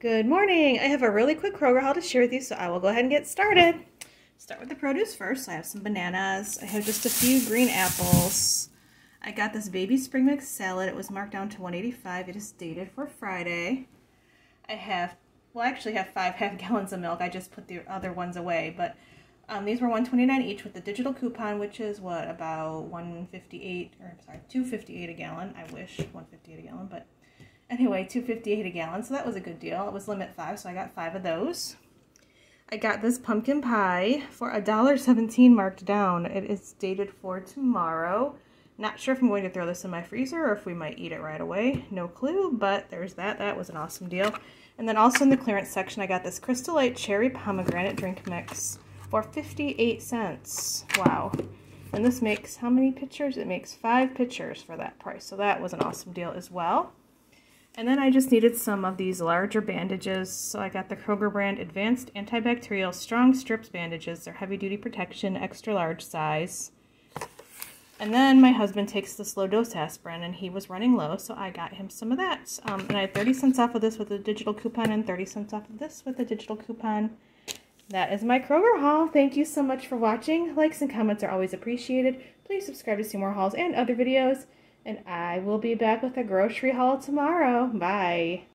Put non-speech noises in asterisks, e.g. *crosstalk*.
Good morning. I have a really quick Kroger haul to share with you, so I will go ahead and get started. Start with the produce first. I have some bananas. I have just a few green apples. I got this baby spring mix salad. It was marked down to 185. It is dated for Friday. I have, well, I actually have five *laughs* half gallons of milk. I just put the other ones away, but um, these were 129 each with the digital coupon, which is what about 158 or sorry, 258 a gallon. I wish 158 a gallon, but Anyway, 258 a gallon, so that was a good deal. It was limit five, so I got five of those. I got this pumpkin pie for a $1.17 marked down. It is dated for tomorrow. Not sure if I'm going to throw this in my freezer or if we might eat it right away. No clue, but there's that. That was an awesome deal. And then also in the clearance section, I got this Crystal Light Cherry Pomegranate Drink Mix for 58 cents. Wow. And this makes how many pitchers? It makes five pitchers for that price. So that was an awesome deal as well. And then I just needed some of these larger bandages. So I got the Kroger brand Advanced Antibacterial Strong Strips bandages. They're heavy duty protection, extra large size. And then my husband takes this low dose aspirin and he was running low, so I got him some of that. Um, and I had 30 cents off of this with a digital coupon and 30 cents off of this with a digital coupon. That is my Kroger haul. Thank you so much for watching. Likes and comments are always appreciated. Please subscribe to see more hauls and other videos. And I will be back with a grocery haul tomorrow. Bye.